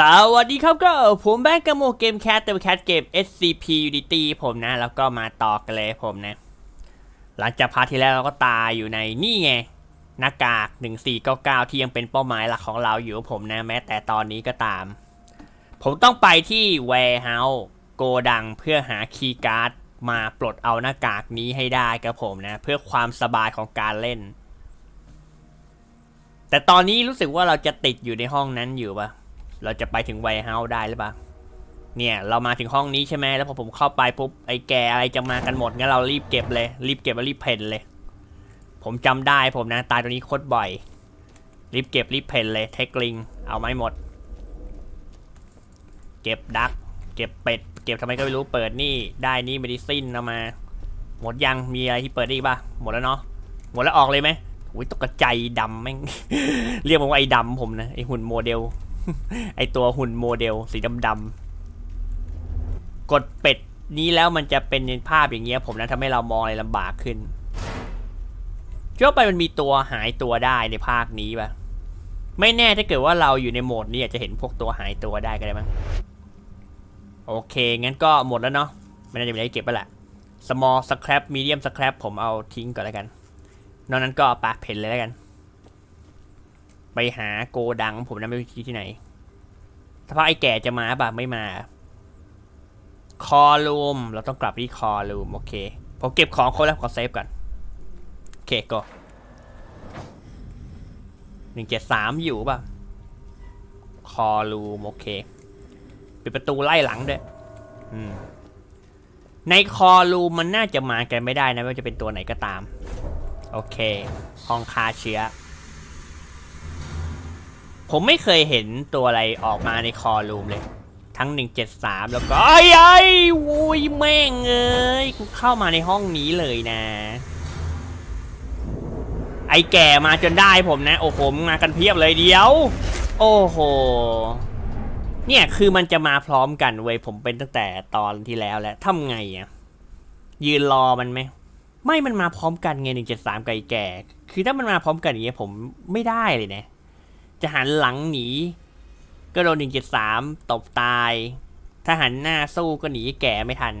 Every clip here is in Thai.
สวัสดีครับก็ผมแบงก์กโม game caster แคสต์เกม SCP Unity ผมนะ แล้วก็มาต่อกันเลยผมนะ หลังจาก part ที่แล้วเราก็ตายอยู่ในนี่ไง หน้ากาก 1499 ที่ยังเป็นเป้าหมายหลักของเราอยู่กับผมนะ แม้แต่ตอนนี้ก็ตาม ผมต้องไปที่ Warehouse โกดังเพื่อหาคีย์การ์ดมาปลดเอาหน้ากากนี้ให้ได้ครับผมนะ เพื่อความสบายของการเล่น แต่ตอนนี้รู้สึกว่าเราจะติดอยู่ในห้องนั้นอยู่ปะ เราจะไปถึง warehouse ได้หรือเปล่า เนี่ย เรามาถึงห้องนี้ใช่ไหมแล้วพอผมเข้าไปปุ๊บไอ้แก่อะไรจะมากันหมดงั้นเรารีบเก็บเลย รีบเก็บแล้วรีบเผ่นเลย ผมจำได้ผมนะตายตัวนี้โคตรบ่อย รีบเก็บรีบเผ่นเลยเทคลิงเอาไม่หมด เก็บ duck เก็บเป็ด เก็บทำไมก็ไม่รู้เปิดนี่ได้นี่ medicine เอามา หมดยังมีอะไรที่เปิดได้อีกป่ะหมดแล้วเนาะหมดแล้วออกเลยไหมอุ้ยตกใจดำแม่ง เรียกมันว่าไอ้ดำผมนะไอ้หุ่นโมเดล ไอตัวหุ่นโมเดลสีดำๆกดเป็ดนี้แล้วมันจะเป็นภาพอย่างเงี้ย ผมนะทำให้เรามองอะไรลำบากขึ้นเชื่อไปมันมีตัวหายตัวได้ในภาคนี้ปะไม่แน่ถ้าเกิดว่าเราอยู่ในโหมดนี้อาจจะเห็นพวกตัวหายตัวได้ก็ได้มั้งโอเค งั้นก็หมดแล้วเนาะไม่น่าจะมีอะไรเก็บไปละ small scrap medium scrap ผมเอาทิ้งก่อนแล้วกัน นอกนั้นก็ปากเพนเลยแล้วกัน ไปหาโกดัง ผมนะไม่รู้ที่ไหนถ้าพาไอ้แก่จะมาป่ะไม่มา คอลูม เราต้องกลับที่คอลูม โอเค ผมเก็บของครบแล้วขอเซฟก่อน โอเคก็หนึ่งเจ็ดสามอยู่ป่ะ คอลูม โอเคปิดประตูไล่หลังด้วยอืมในคอลูมมันน่าจะมากันไม่ได้นะ ไม่ว่าจะเป็นตัวไหนก็ตาม โอเค ห้องคาเชื้อ ผมไม่เคยเห็นตัวอะไรออกมาในคอรูมเลย ทั้ง 173 แล้วก็ไอ้ไอ้วุ้ยแม่งเอ้ยกูเข้ามาในห้องนี้เลยนะ ไอ้แก่มาจนได้ผมนะ โอ้โหมากันเพียบเลยเดียว โอ้โหเนี่ยคือมันจะมาพร้อมกันเว้ยผมเป็นตั้งแต่ตอนที่แล้วแล้วทำไงอะยืนรอมันไหมไม่มันมาพร้อมกันไง173กับไอ้แก่ คือถ้ามันมาพร้อมกันอย่างเงี้ยผมไม่ได้เลยนะ จะหันหลังหนี ก็โดนหนึ่งเจ็ดสามตบตาย ถ้าหันหน้าสู้ก็หนีแก่ไม่ทัน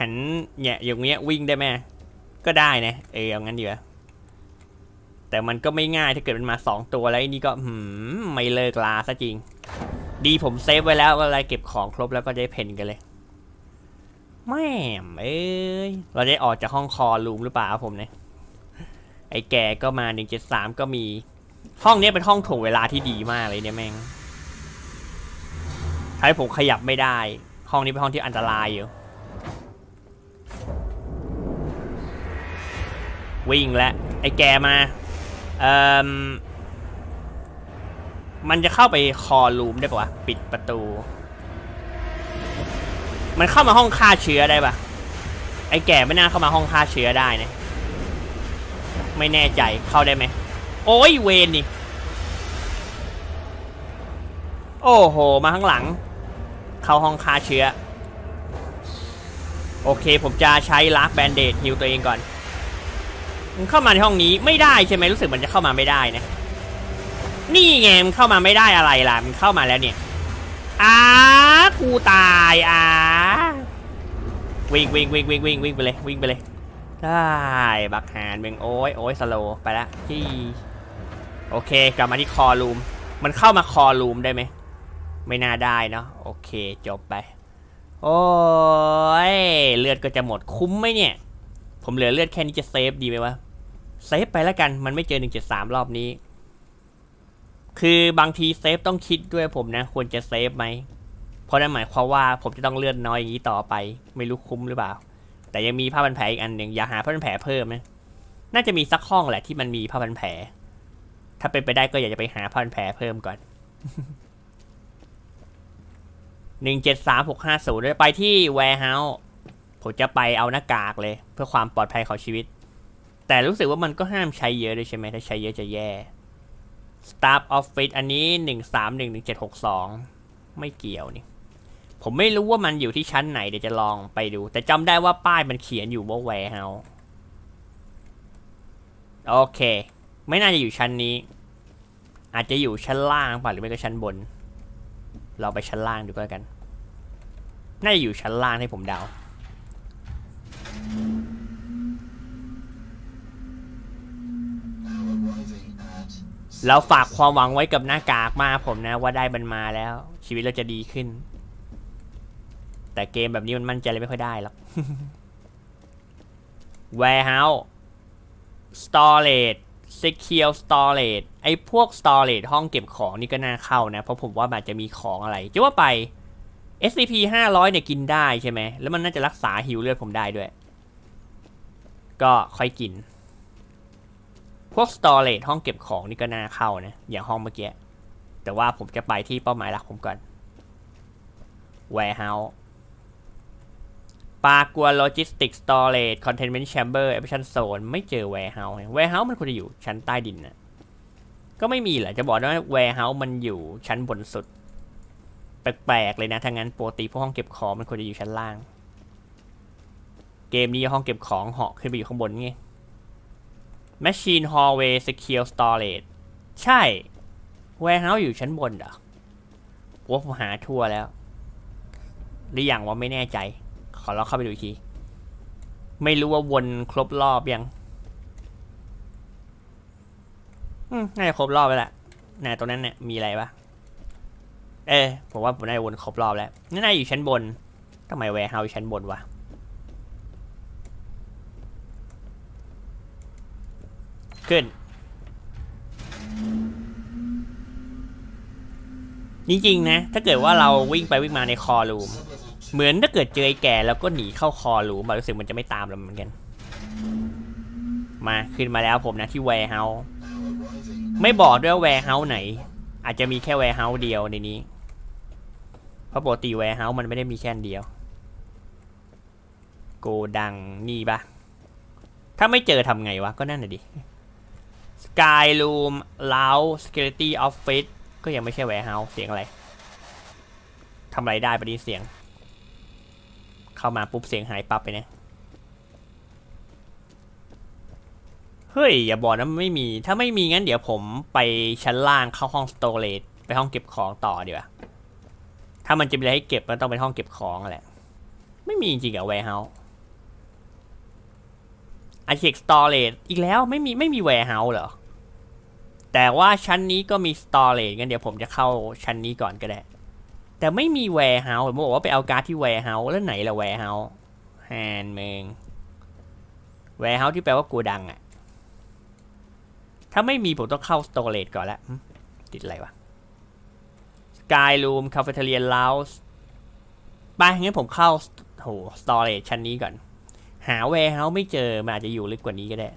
หันเนี่ยอย่างเงี้ยวิ่งได้ไหมก็ได้นะ เออเอางั้นดีกว่าแต่มันก็ไม่ง่ายถ้าเกิดมันมาสองตัวแล้วไอ้นี่ก็หืมไม่เลิกลาซะจริง ดีผมเซฟไว้แล้วก็อะไรเก็บของครบแล้วก็ได้เพนกันเลยแม่เอ้ยเราได้ออกจากห้องคอรูมหรือเปล่าผมเนี่ยไอ้แก่ก็มาหนึ่งเจ็ดสามก็มี ห้องนี้เป็นห้องถ่วงเวลาที่ดีมากเลยเนี่ยแม่งทำให้ผมขยับไม่ได้ ห้องนี้เป็นห้องที่อันตรายอยู่ วิ่งแล้วไอ้แกมาเอ่อมันจะเข้าไปคอรูมได้ปะวะ ปิดประตู มันเข้ามาห้องฆ่าเชื้อได้ปะไอ้แก่ไม่น่าเข้ามาห้องฆ่าเชื้อได้นะ ไม่แน่ใจเข้าได้ไหม โอ้ยเวนนี่ โอ้โห มาข้างหลัง เข้าห้องคาเชื้อ โอเคผมจะใช้ลากแบนเดดฮิวตัวเองก่อนเข้ามาในห้องนี้ไม่ได้ใช่ไหมรู้สึกมันจะเข้ามาไม่ได้นะ นี่ไงมันเข้ามาไม่ได้อะไรล่ะมันเข้ามาแล้วเนี่ยอ้ากูตายอ้าวิ่งวิ่งวิ่งวิ่งวิ่งวิ่งไปเลยวิ่งไปเลยได้บักหานเบงโอ้ยโอ้ยสโลไปละที่ โอเค กลับมาที่ core room มันเข้ามา core room ได้ไหม ไม่น่าได้เนาะ โอเค จบไป โอ้ย เลือดก็จะหมดคุ้มไหมเนี่ย ผมเหลือเลือดแค่นี้จะ save ดีไหมวะ save ไปแล้วกัน มันไม่เจอ173รอบนี้ คือบางที save ต้องคิดด้วยผมนะ ควรจะ save ไหม เพราะนั่นหมายความว่าผมจะต้องเลือดน้อยอย่างนี้ต่อไป ไม่รู้คุ้มหรือเปล่า แต่ยังมีผ้าพันแผลอีกอันหนึ่งอยากหาผ้าพันแผลเพิ่มนะ น่าจะมีสักห้องแหละที่มันมีผ้าพันแผล ถ้าเป็นไปได้ก็อยากจะไปหาผ้าพันแผลเพิ่มก่อนหนึ่งเจ็ดสามหกห้าศูนย์ไปที่ warehouse ผมจะไปเอาหน้ากากเลย เพื่อความปลอดภัยของชีวิต แต่รู้สึกว่ามันก็ห้ามใช้เยอะด้วยใช่ไหมถ้าใช้เยอะจะแย่ staff office อันนี้หนึ่งสามหนึ่งหนึ่งเจ็ดหกสองไม่เกี่ยวนี่ ผมไม่รู้ว่ามันอยู่ที่ชั้นไหนเดี๋ยวจะลองไปดู แต่จำได้ว่าป้ายมันเขียนอยู่ว่า warehouse โอเค ไม่น่าจะอยู่ชั้นนี้ อาจจะอยู่ชั้นล่างป่ะหรือไม่ก็ชั้นบน เราไปชั้นล่างดูก็แล้วกัน น่าจะอยู่ชั้นล่างให้ผมเดาเราฝากความหวังไว้กับหน้ากากมาผมนะว่าได้มันมาแล้ว ชีวิตเราจะดีขึ้น แต่เกมแบบนี้มันมั่นใจเลยไม่ค่อยได้หรอก warehouse storage secure storage ไอ้พวก storage ห้องเก็บของนี่ก็น่าเข้านะ เพราะผมว่ามันจจะมีของอะไร จะว่าไป SCP 500เนี่ยกินได้ใช่ไหม แล้วมันน่าจะรักษาหิวเลือดผมได้ด้วย ก็ค่อยกิน พวก storage ห้องเก็บของนี่ก็น่าเข้านะ อย่างห้องเมื่อกี้ แต่ว่าผมจะไปที่เป้าหมายหลักผมก่อน warehouse ปากัว logistic storage containment chamber แอปชันโซนไม่เจอ warehouse warehouse มันควรจะอยู่ชั้นใต้ดินนะก็ไม่มีแหละจะบอกว่า warehouse มันอยู่ชั้นบนสุด แปลกๆเลยนะถ้างั้นปกติพวกห้องเก็บของมันควรจะอยู่ชั้นล่าง เกมนี้ห้องเก็บของเหาะขึ้นไปอยู่ข้างบนไง Machine Hallway Secure Storage ใช่ warehouse อยู่ชั้นบนเหรอว่าผมหาทั่วแล้ว หรืออย่างว่าไม่แน่ใจ อเราเข้าไปดูอีกที ไม่รู้ว่าวนครบรอบยัง อืมน่าจะครบรอบไปแล้วไหนตรงนั้นเนี่ยมีอะไรปะเออผมว่าผมน่าจะวนครบรอบแล้วนี่น่าอยู่ชั้นบนทำไมแวร์เฮาส์ชั้นบนวะขึ้น จริงๆนะ ถ้าเกิดว่าเราวิ่งไปวิ่งมาใน core room เหมือนถ้าเกิดเจอไอ้แก่แล้วก็หนีเข้า core room มารู้สึกมันจะไม่ตามเราเหมือนกัน มาขึ้นมาแล้วผมนะที่ warehouse ไม่บอกด้วยว่า warehouse ไหน อาจจะมีแค่ warehouse เดียวในนี้ เพราะปกติ warehouse มันไม่ได้มีแค่เดียว โกดังนี่ปะถ้าไม่เจอทำไงวะ ก็นั่นน่ะดิ Sky Room Lounge Security Office ก็ยังไม่ใช่ warehouse เสียงอะไรทำอะไรได้ปะนี่เสียง เข้ามาปุ๊บเสียงหายปั๊บไปเนี่ยเฮ้ยอย่าบอกนะไม่มี ถ้าไม่มีงั้นเดี๋ยวผมไปชั้นล่างเข้าห้อง storage ไปห้องเก็บของต่อดีกว่าถ้ามันจะมีอะไรให้เก็บมันต้องเป็นห้องเก็บของแหละ ไม่มีจริงๆอะ warehouse archive storage อีกแล้วไม่มีไม่มี warehouse เหรอแต่ว่าชั้นนี้ก็มี storage งั้นเดี๋ยวผมจะเข้าชั้นนี้ก่อนก็ได้ แต่ไม่มี warehouse ผมบอกว่าไปเอาการ์ดที่ warehouse แล้วไหนละแวร์เฮาส์แฮนเมงแวร์เฮาส์ที่แปลว่ากูดังอะถ้าไม่มีผมต้องเข้า storage ก่อนละติดอะไรวะ sky room cafeteria loungeไปงั้นผมเข้าโห storage ชั้นนี้ก่อน หา warehouse ไม่เจอมันอาจจะอยู่ลึกกว่านี้ก็ได้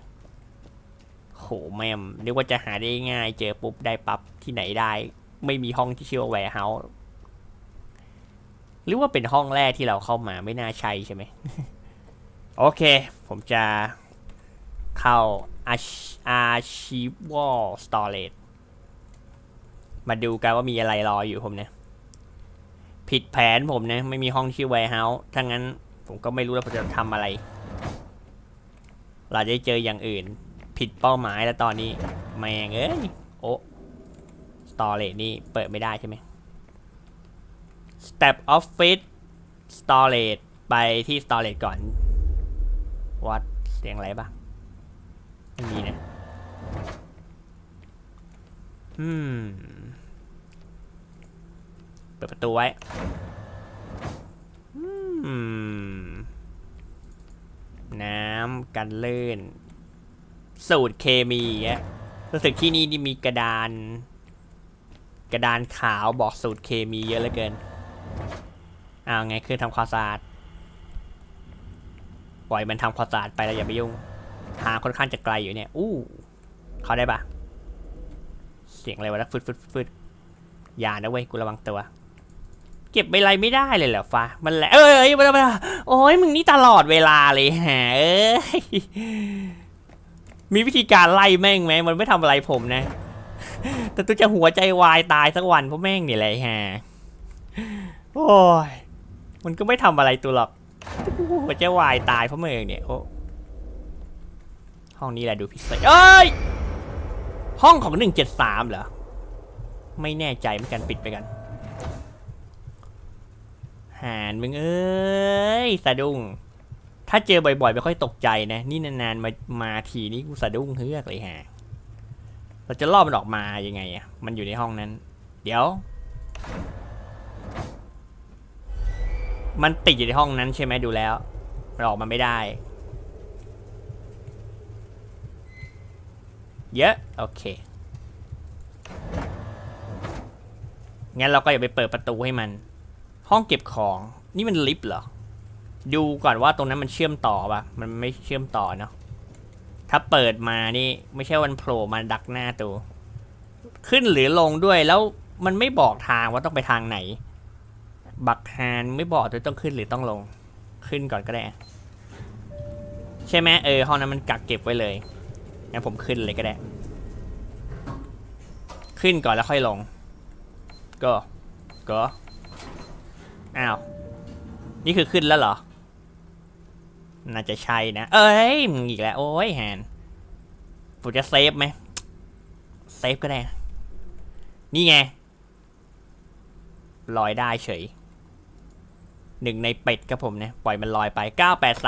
โหแม่มนึกว่าจะหาได้ง่าย เจอปุ๊บได้ปั๊บที่ไหนได้ ไม่มีห้องที่ชื่อว่า warehouse หรือว่าเป็นห้องแรกที่เราเข้ามาไม่น่าใช่ใช่ไหม โอเค ผมจะเข้า Archival Storage มาดูกันว่ามีอะไรรออยู่ผมเนี่ยผิดแผนผมนะ ไม่มีห้องชื่อ Warehouse ถ้างั้นผมก็ไม่รู้แล้วผมจะทำอะไร เราจะได้เจออย่างอื่น ผิดเป้าหมายแล้วตอนนี้ แมงเอ้ย โอ้ Storage นี่เปิดไม่ได้ใช่ไหม Step Office Storage ไปที่ Storage ก่อน วัดเสียงอะไรปะไม่มีนะอืม เปิดประตูไว้ อืม น้ำกันลื่น สูตรเคมีอะรู้สึกที่นี่นี่มีกระดาน กระดานขาวบอกสูตรเคมีเยอะเหลือเกิน เอาไงคือทำความสะอาดปล่อยมันทำความสะอาดไปแล้วอย่าไปยุ่งทางค่อนข้างจะไกลอยู่เนี่ย อู้ เขาได้ปะเสียงอะไรวะนะฟึดฟึดฟึดอย่านะเว้ย กูระวังตัว เก็บใบไรไม่ได้เลยเหรอฟ้า มันแหละ เอ้ยมามาโอ้ยมึงนี่ตลอดเวลาเลยฮะเอ้ย มีวิธีการไล่แม่งไหม มันไม่ทำอะไรผมนะ แต่ตัวจะหัวใจวายตายสักวันเพราะแม่งนี่แหละฮะ โอ้ย มันก็ไม่ทำอะไรตัวหรอกหัวใจวายตายเพราะมึงเนี่ยโอ้ห้องนี้แหละดูพิเศษเอ้ย ห้องของหนึ่งเจ็ดสามเหรอ ไม่แน่ใจเหมือนกันปิดไปกันหานมึงเอ้ยสะดุ้ง ถ้าเจอบ่อยๆ ไม่ค่อยตกใจนะ นี่นานๆ มามาทีนี่กูสะดุ้งเฮือกเลยฮะ เราจะล่อมันออกมายังไงอะ มันอยู่ในห้องนั้น เดี๋ยว มันติดอยู่ในห้องนั้นใช่ไหมดูแล้วมันออกมาไม่ได้ เยอะโอเค งั้นเราก็อย่าไปเปิดประตูให้มัน ห้องเก็บของ นี่มันลิฟต์เหรอ ดูก่อนว่าตรงนั้นมันเชื่อมต่อปะมันไม่เชื่อมต่อเนาะ ถ้าเปิดมานี่ไม่ใช่วันโผล่มาดักหน้าตัว ขึ้นหรือลงด้วยแล้วมันไม่บอกทางว่าต้องไปทางไหน บักฮานไม่บอกด้วต้องขึ้นหรือต้องลง ขึ้นก่อนก็ได้ ใช่ไหมเออห้องนั้นมันกักเก็บไว้เลยงั้นผมขึ้นเลยก็ได้ ขึ้นก่อนแล้วค่อยลง ก็ก็อ้าวนี่คือขึ้นแล้วเหรอ น่าจะใช่นะ เอ้ยมึงอีกแล้ว โอ้ยแฮนผมจะ save ไหม save ก็ได้ นี่ไงลอยได้เฉย หนึ่งในเป็ดครับผมเนี่ยปล่อยมันลอยไป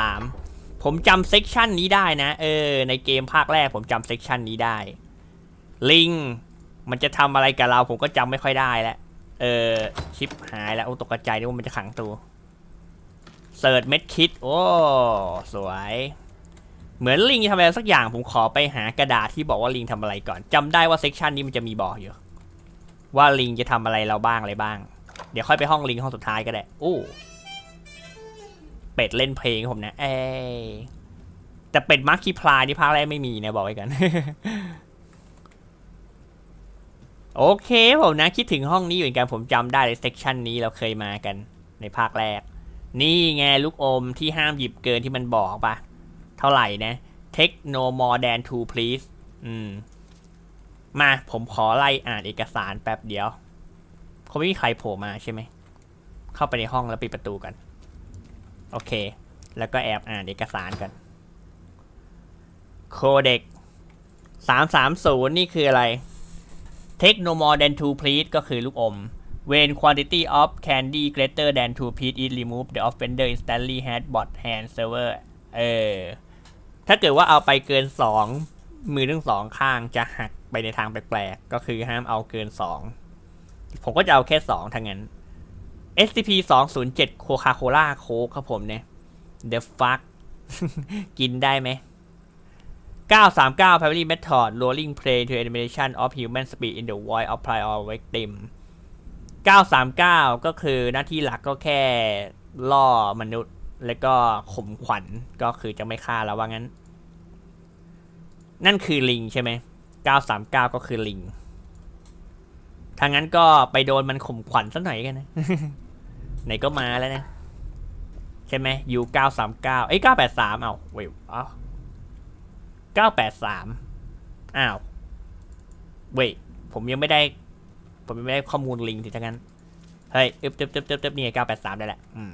983 ผมจำ section นี้ได้นะ เออ ในเกมภาคแรกผมจำ section นี้ได้ ลิง มันจะทำอะไรกับเราผมก็จำไม่ค่อยได้แล้ว เออ ชิบหายแล้วโอ้ตกใจนึกว่ามันจะขังตัวsearch medkit โอ้ สวย เหมือนลิงจะทำอะไรสักอย่างผมขอไปหากระดาษที่บอกว่าลิงทำอะไรก่อนจำได้ว่า section นี้มันจะมีบอกอยู่ว่าลิงจะทำอะไรเราบ้างอะไรบ้าง เดี๋ยวค่อยไปห้องลิงห้องสุดท้ายก็ได้ โอ้ เป็ดเล่นเพลงผมนะเอ้ยแต่เป็ด Markiplier นี่ภาคแรกไม่มีนะบอกไว้กัน โอเคผมนะ คิดถึงห้องนี้อยู่เหมือนกันผมจำได้เลย section นี้เราเคยมากัน ในภาคแรก นี่ไงลูกอมที่ห้ามหยิบเกินที่มันบอกปะเท่าไหร่นะ take no more than two please อืม มาผมขอไล่อ่านเอกสารแป๊บเดียวคงไม่มีใครโผล่มาใช่ไหม เข้าไปในห้องแล้วปิดประตูกัน โอเค แล้วก็แอบอ่านเอกสารกันโคเด็กสามสามศูนย์นี่คืออะไร take no more than two please ก็คือลูกอม when quantity of candy greater than two please is removed the offender instantly has bot hand server เออ ถ้าเกิดว่าเอาไปเกินสองมือทั้งสองข้างจะหักไปในทางแปลกๆ ก็คือห้ามเอาเกินสองผมก็จะเอาแค่สองทั้งนั้น SCP 207 Coca-Cola Coke ครับผมเนี่ย The fuck กินได้ไหม 939 Primary Method Rolling Play to Elimination of Human Speed in the Void of Prior Victim 939 ก็คือหน้าที่หลักก็แค่ล่อมนุษย์ แล้วก็ข่มขวัญก็คือจะไม่ฆ่าแล้วว่างั้น นั่นคือลิงใช่ไหม 939 ก็คือลิงทางนั้นก็ไปโดนมันข่มขวัญสักหน่อยกันนะ ไหนก็มาแล้วนะ ใช่ไหมยูเก้าสามเก้าเอ้ยเก้าแปดสามเอาเว้ยอ้าวเก้าแปดสามอ้าวเว้ยผมยังไม่ได้ ผมยังไม่ได้ข้อมูลลิงทีทั้งนั้น เฮ้ยอึบตึบตึบตึบตึบนี่เก้าแปดสามได้แหละอืม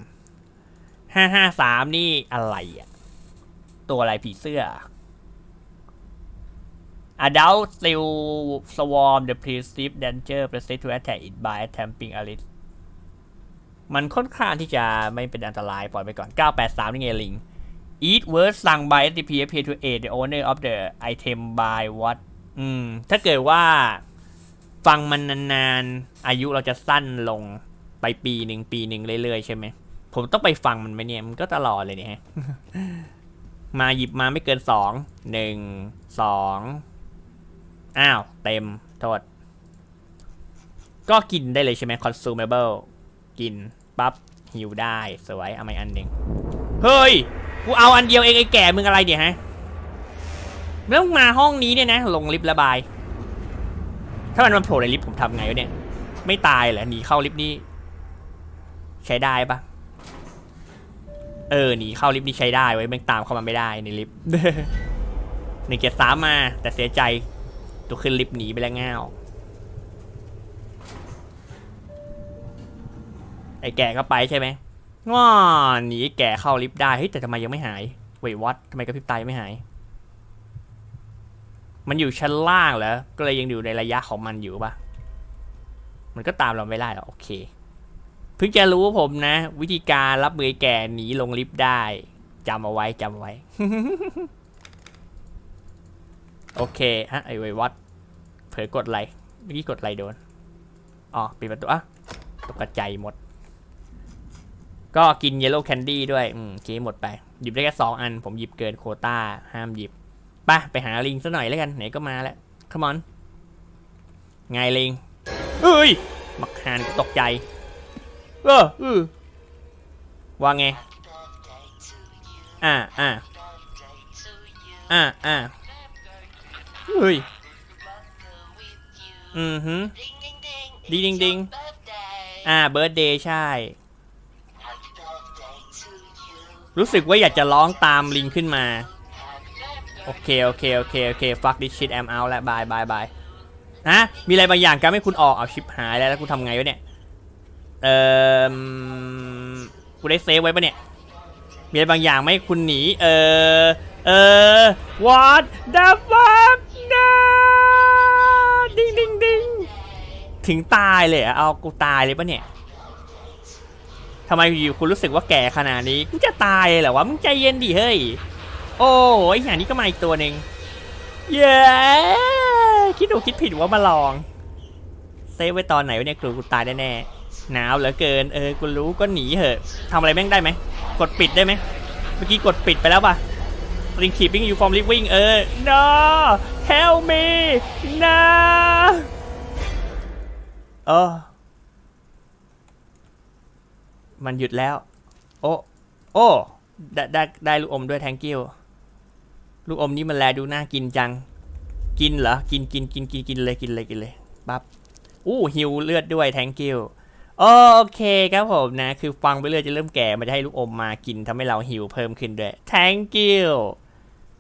ห้าห้าสามนี่อะไรอะ ตัวอะไรผีเสื้อ Adult still swarm the perceived danger present to attack it by attempting a risk มันค่อนข้างที่จะไม่เป็นอันตรายปล่อยไปก่อน 983 นี่ไงลิง Eat words sung by SCP appear to aid the owner of the item by what อืม ถ้าเกิดว่าฟังมันนานๆ อายุเราจะสั้นลงไปปีหนึ่งปีหนึ่งเรื่อยๆ ใช่ไหม ผมต้องไปฟังมันไหมเนี่ย มันก็ตลอดเลยเนี่ยมาหยิบมาไม่เกินสองหนึ่งสองอ้าว เต็ม โทษ ก็กินได้เลยใช่ไหม consumable กิน ปั๊บหิวได้สวยเอามาอีกอันหนึ่งเฮ้ยกูเอาอันเดียวเองไอ้แก่มึงอะไรเดี๋ยวฮะไม่ต้องมาห้องนี้เนี่ยนะ ลงลิฟต์ระบาย ถ้ามันมาโผล่ในลิฟต์ผมทำไงวะเนี่ย ไม่ตายเหรอหนีเข้าลิฟต์นี่ใช้ได้ปะเออหนีเข้าลิฟต์นี่ใช้ได้ไว้แม่งตามเข้ามาไม่ได้ในลิฟต์หนึ่งเกียร์สามมา แต่เสียใจตัวขึ้นลิฟต์หนีไปแล้วง่าว ไอ้แก่ก็ไปใช่ไหมง้อหนีแก่เข้าลิฟต์ได้เฮ้ยแต่ทำไมยังไม่หายเวยวัดทำไมกระพริบตายังไม่หาย มันอยู่ชั้นล่างเหรอก็เลยยังอยู่ในระยะของมันอยู่ปะมันก็ตามเราไม่ได้หรอโอเคเพิ่งจะรู้ผมนะ วิธีการรับมือแก่หนีลงลิฟต์ได้จำเอาไว้จำเอาไว้ โอเคฮะไอ้ไววัดเผลอกดอะไรเมื่อกี้กดอะไรโดนอ๋อปิดประตูอะตกใจหมด ก็กิน yellow candy ด้วย อืมโอเคหมดไป หยิบได้แค่สองอัน ผมหยิบเกินโควต้า ห้ามหยิบไปไปหาลิงซะหน่อยแล้วกัน ไหนก็มาแล้ว come on ไงลิงเอ้ย มักฮานก็ตกใจ เออเออว่าไง อ่าอ่าอ่าอ่าเฮ้ย อือหือดิงดิงดิงอ่า birthday ใช่ รู้สึกว่าอยากจะร้องตามลิงขึ้นมา โอเค โอเค โอเค โอเค fuck this shit I'm out แล้ว bye bye byeฮะมีอะไรบางอย่างการไม่คุณออกเอาชิปหายแล้วแล้วกูทำไงวะเนี่ย เอ่อกูได้เซฟไว้ปะเนี่ย มีอะไรบางอย่างไม่ให้คุณหนี เออ เออ what the fuck no ดิงดิงดิงถึงตายเลยเอเอากูตายเลยปะเนี่ย ทำไมอยู่คุณรู้สึกว่าแก่ขนาดนี้มึงจะตายเหรอวะมึงใจเย็นดิเฮ้ย โอ้ยอย่างนี้ก็มาอีกตัวหนึ่งเย้คิดดูคิดผิดว่ามาลองเซฟไว้ตอนไหนวะเนี่ยกูกูตายแน่ๆหนาวเหลือเกินเออกูรู้ก็หนีเหอะทำอะไรแม่งได้ไหมกดปิดได้ไหมเมื่อกี้กดปิดไปแล้วป่ะ Ring keeping you from living เออ no help me no เออ มันหยุดแล้ว โอ้โอ้ได้ได้ได้ลูกอมด้วย thank you ลูกอมนี้มันแลดูน่ากินจัง กินเหรอ กินกินกินกินกินเลยกินเลยกินเลยปั๊บอู้ฮิวเลือดด้วย thank you โอเคครับผมนะ คือฟังไปเรื่อยจะเริ่มแก่มันจะให้ลูกอมมากินทำให้เราฮิวเพิ่มขึ้นด้วย thank you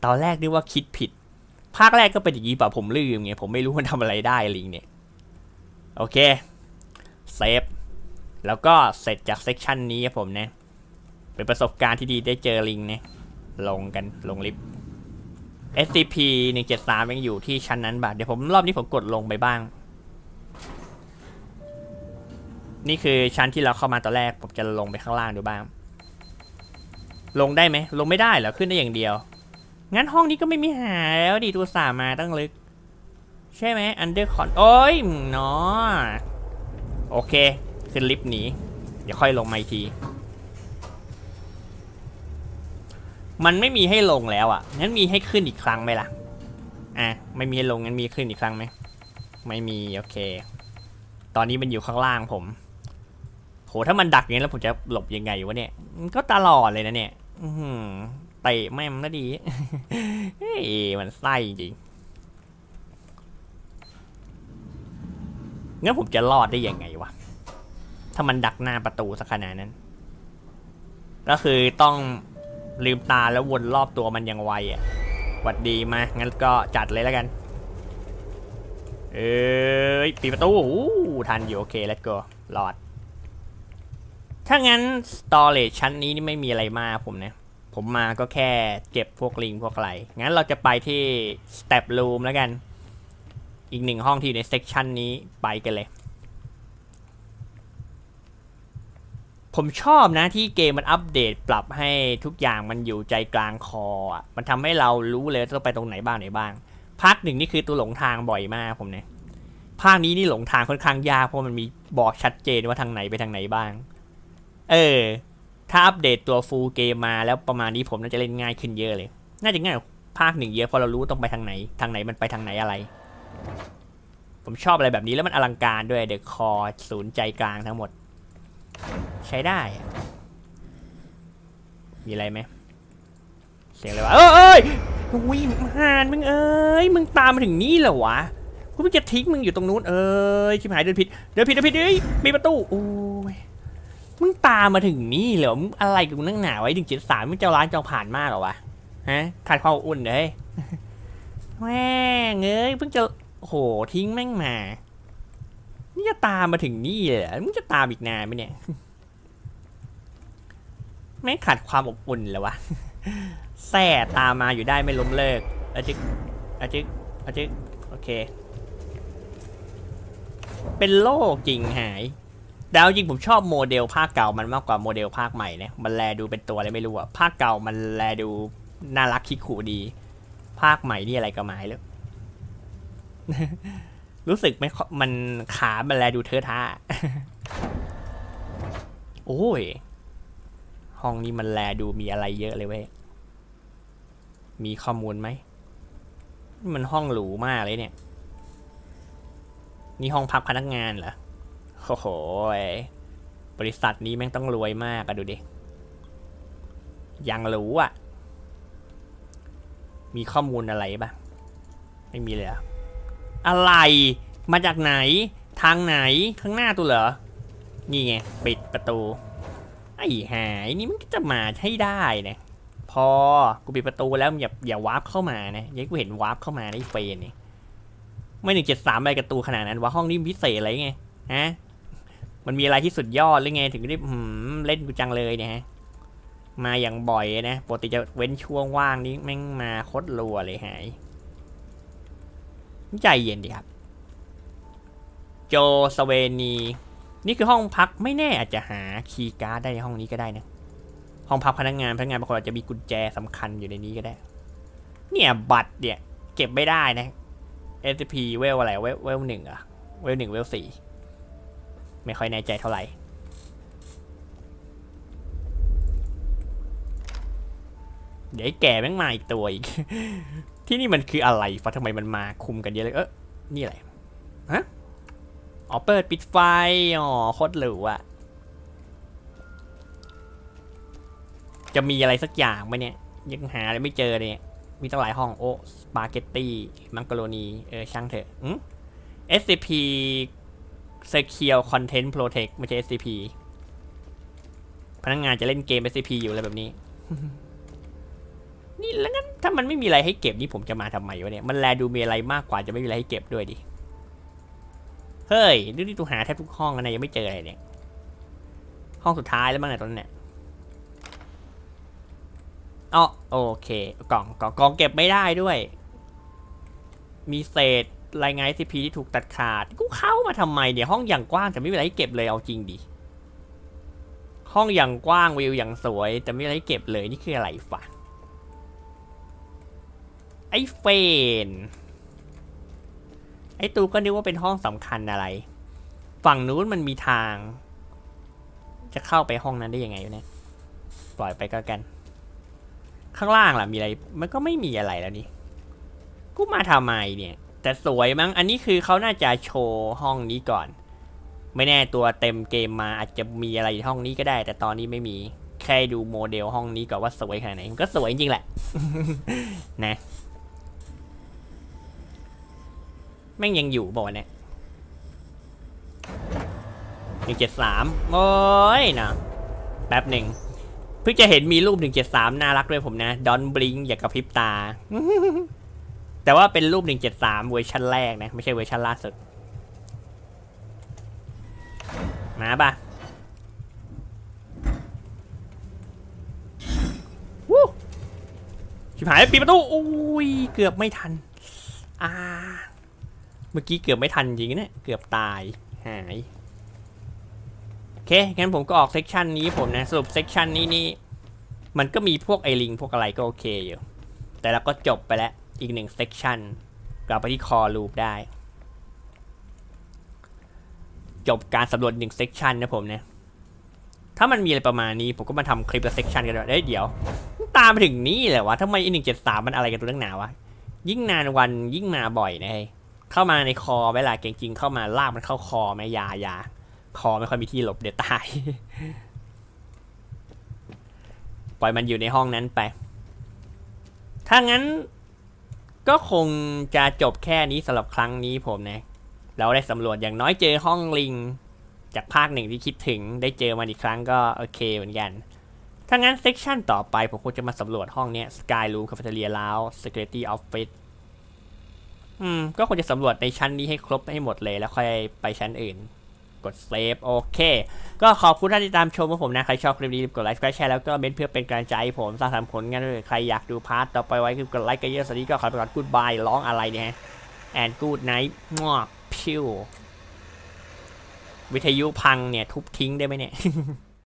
ตอนแรกนึกว่าคิดผิด ภาคแรกก็เป็นอย่างนี้ป่ะผมลืมไงผมไม่รู้มันทำอะไรได้ลิงเนี่ย โอเค save แล้วก็เสร็จจาก section นี้ครับผมนะเป็นประสบการณ์ที่ดีได้เจอลิงนี่ยลงกันลงลิฟต์ SCP 173ยังอยู่ที่ชั้นนั้นบ่ะเดี๋ยวผมรอบนี้ผมกดลงไปบ้าง นี่คือชั้นที่เราเข้ามาตอนแรก ผมจะลงไปข้างล่างดูบ้าง ลงได้ไหม ลงไม่ได้เหรอ ขึ้นได้อย่างเดียว งั้นห้องนี้ก็ไม่มีหาแล้วดิตัวสามาตั้งลึก ใช่ไหม under con โอ้ยเนาะโอเค ขึ้นลิฟต์หนีเดี๋ยวค่อยลงมาอีกที มันไม่มีให้ลงแล้วอะงั้นมีให้ขึ้นอีกครั้งไหมล่ะอะไม่มีให้ลงงั้นมีขึ้นอีกครั้งไหมไม่มีโอเค ตอนนี้มันอยู่ข้างล่างผมโหถ้ามันดักอย่างนี้แล้วผมจะหลบยังไงวะเนี่ยก็ตลอดเลยนะเนี่ยอือหือเตะแม่มนะดีเฮ้ยมันไส้จริงงั้นผมจะรอดได้ยังไงวะ ถ้ามันดักหน้าประตูสักขนาดนั้น ก็คือต้องลืมตาแล้ววนรอบตัวมันยังไวอะหวัดดีมา งั้นก็จัดเลยแล้วกัน เอ้ยปิดประตูทันอยู่โอเค let's go รอด ถ้างั้น storage ชั้นนี้นี่ไม่มีอะไรมากผมนะผมมาก็แค่เก็บพวกลิงพวกอะไร งั้นเราจะไปที่ step room แล้วกัน อีกหนึ่งห้องที่อยู่ใน section นี้ไปกันเลย ผมชอบนะที่เกมมันอัปเดตปรับให้ทุกอย่างมันอยู่ใจกลางคออะมันทำให้เรารู้เลยว่าต้องไปตรงไหนบ้างไหนบ้างภาคหนึ่งนี่คือตัวหลงทางบ่อยมากผมเนี่ยภาคนี้นี่หลงทางค่อนข้างยากเพราะมันมีบอกชัดเจนว่าทางไหนไปทางไหนบ้าง เออ ถ้าอัปเดตตัวฟูลเกมมาแล้วประมาณนี้ผมน่าจะเล่นง่ายขึ้นเยอะเลย น่าจะง่ายภาคหนึ่งเยอะเพราะเรารู้ต้องไปทางไหน ทางไหนมันไปทางไหนอะไร ผมชอบอะไรแบบนี้แล้วมันอลังการด้วยเดอะคอศูนย์ใจกลางทั้งหมด ใช้ได้ มีอะไรไหม เสียงอะไรวะ เอ้ยเอ้ยอุ้ยหานมึงเอ้ย มึงตามมาถึงนี่เหรอวะกูไม่จะทิ้งมึงอยู่ตรงนู้นเอ้ย ชิบหายเดินผิด เดินผิดเดินผิดเอ้ย มีประตู โอ้ย มึงตามมาถึงนี่เหรอ มึงอะไรกับกูนั่งหนาไว้ดึงเจ็ดสามมึงเจ้าร้านจองผ่านมากเหรอวะ ฮะ ขาดความอบอุ่นเลยแม่งเอ้ย เพิ่งจะโหทิ้งแม่งมา นี่จะตามมาถึงนี่เลยเหรอมึงจะตามอีกนานไหมเนี่ย ไม่ขาดความอบอุ่นเลยวะแส่ตามมาอยู่ได้ไม่ล้มเลิกอาจิกอาจิกอาจิกโอเค เป็นโรคจริงหายแต่จริงผมชอบโมเดลภาคเก่ามันมากกว่าโมเดลภาคใหม่เนี่ยมันแลดูเป็นตัวอะไรไม่รู้อะภาคเก่ามันแลดูน่ารักคิกขู่ดี ภาคใหม่นี่อะไรก็หมายเลย รู้สึกไม่ค่อยมันขามันแลดูเทอะท่าโอ้ย ห้องนี้มันแลดูมีอะไรเยอะเลยเว้ย มีข้อมูลไหม มันห้องหรูมากเลยเนี่ย นี่ห้องพักพนักงานเหรอ โอ้โห บริษัทนี้แม่งต้องรวยมากอะดูดิ ยังหรูอะมีข้อมูลอะไรบ้าง ไม่มีเลยเหร อะไร มาจากไหน ทางไหน ข้างหน้าตัวเหรอ นี่ไง ปิดประตู ไอ้หายนี่มันก็จะมาให้ได้นะ พอ กูปิดประตูแล้วอย่าอย่าวาร์ปเข้ามานะอยัยกูเห็นวาร์ปเข้ามาในเฟนนี่ไม่หนึ่งเจ็ดสามอะไรกับตูขนาดนั้นว่าห้องนี้พิเศษอะไรไง ฮะ มันมีอะไรที่สุดยอดหรือไง ถึงได้เล่นกูจังเลยเนี่ยฮะ มาอย่างบ่อยนะ ปกติจะเว้นช่วงว่างนี้แม่งมาโคตรรัวเลยหาย ใจเย็นดีครับ โจสเวนี นี่คือห้องพักไม่แน่อาจจะหาคีย์การ์ดได้ในห้องนี้ก็ได้นะ ห้องพักพนักงานพนักงานบางคนอาจจะมีกุญแจสำคัญอยู่ในนี้ก็ได้ เนี่ยบัตรเนี่ย เก็บไม่ได้นะ SCP เวลอะไรเวลเวลหนึ่งอะเวลหนึ่งเวลสี่ไม่ค่อยแน่ใจเท่าไหร่เดี๋ยวแก่แม่งมาอีกตัวอีก ที่นี่มันคืออะไรฟะทำไมมันมาคุมกันเยอะเลย เออนี่อะไร ฮะ อ๋อเปิดปิดไฟ อ๋อโคตรหรูอะจะมีอะไรสักอย่างไหมเนี่ย ยังหาอะไรไม่เจอเนี่ย มีตั้งหลายห้องโอ้สปาเกตตี้มังกรนีเออช่างเถอะอืม SCP Secure Content Protect ไม่ใช่ SCP พนักงานจะเล่นเกม SCP อยู่อะไรแบบนี้ นี่แล้วงั้นถ้ามันไม่มีอะไรให้เก็บนี่ผมจะมาทำไมวะเนี่ยมันแลดูมีอะไรมากกว่าจะไม่มีอะไรให้เก็บด้วยดิเฮ้ยดูดิตูหาแทบทุกห้องแล้วนะยังไม่เจออะไรเนี่ยห้องสุดท้ายแล้วมั้งเนี่ยตอนนั้เนี่ยอ๋อโอเคกล่องกล่องกล่องเก็บไม่ได้ด้วย มีเศษรายงาน SCP ที่ถูกตัดขาดกูเข้ามาทำไมเนี่ยห้องอย่างกว้างแต่ไม่มีอะไรให้เก็บเลยเอาจริงดิห้องอย่างกว้างวิวอย่างสวย แต่ไม่มีอะไรให้เก็บเลยนี่คืออะไรฟะ ไอ้เฟน ไอ้ตูก็นึกว่าเป็นห้องสำคัญอะไร ฝั่งนู้นมันมีทาง จะเข้าไปห้องนั้นได้ยังไงเนี่ย ปล่อยไปก็กัน ข้างล่างล่ะมีอะไร มันก็ไม่มีอะไรแล้วนี่ กูมาทำไมเนี่ย แต่สวยมั้ง อันนี้คือเขาน่าจะโชว์ห้องนี้ก่อน ไม่แน่ตัวเต็มเกมมาอาจจะมีอะไรห้องนี้ก็ได้ แต่ตอนนี้ไม่มี แค่ดูโมเดลห้องนี้ก่อนว่าสวยขนาดไหนมันก็สวยจริงแหละ นะ แม่งยังอยู่บอกว่าวะเนี่ยหนึ่งเจ็ดสามโอ้ยนะแป๊บหนึ่งเพิ่งจะเห็นมีรูปหนึ่งเจ็ดสามน่ารักด้วยผมนะ don't blink อย่ากระพริบตา แต่ว่าเป็นรูปหนึ่งเจ็ดสามเวอร์ชันแรกนะ ไม่ใช่เวอร์ชันล่าสุด มาปะวู้ชิบหายปิดประตูอุ้ย เกือบไม่ทันอ่า เมื่อกี้เกือบไม่ทันจริงเนี่ยเกือบตายหายโอเคงั้นผมก็ออก section นี้ผมนะสรุป section นี้นี่มันก็มีพวกไอลิงพวกอะไรก็โอเคอยู่แต่เราก็จบไปแล้วอีกหนึ่ง section กลับไปที่ core loop ได้ จบการสำรวจหนึ่ง section นะผมนะถ้ามันมีอะไรประมาณนี้ผมก็มาทำคลิปละ section กันด้วยเดี๋ยว ตามมาถึงนี่แหละวะทำไมอีหนึ่งเจ็ดสามมันอะไรกันตัวตั้งหนาวะยิ่งนานวันยิ่งมาบ่อยนะเฮ้ เข้ามาใน core เวลาเก่งจริงเข้ามาลากมันเข้า core ไหมอย่าอย่า core ไม่ค่อยมีที่หลบเดี๋ยวตาย ปล่อยมันอยู่ในห้องนั้นไป ถ้างั้นก็คงจะจบแค่นี้สำหรับครั้งนี้ผมนะ เราได้สำรวจอย่างน้อยเจอห้องลิง จากภาคหนึ่งที่คิดถึงได้เจอมันอีกครั้งก็โอเคเหมือนกัน ถ้างั้น section ต่อไปผมคงจะมาสำรวจห้องเนี้ย Sky Room Cafeteria Lounge Security Office อืม ก็คงจะสำรวจในชั้นนี้ให้ครบให้หมดเลยแล้วค่อยไปชั้นอื่น กด save โอเค ก็ขอบคุณท่านที่ตามชมของผมนะ ใครชอบคลิปนี้กดไลค์กดแชร์แล้วก็เมนต์เพื่อเป็นกำลังใจให้ผมสร้างสรรค์ผลงานด้วยใครอยากดู part ต่อไปไว้คือกดไลค์กันเยอะสวัสดีก็ขอไปก่อนกูดบายร้องอะไรเนี่ยแอนกูดไนท์มอพิววิทยุพังเนี่ย ทุบทิ้งได้ไหมเนี่ย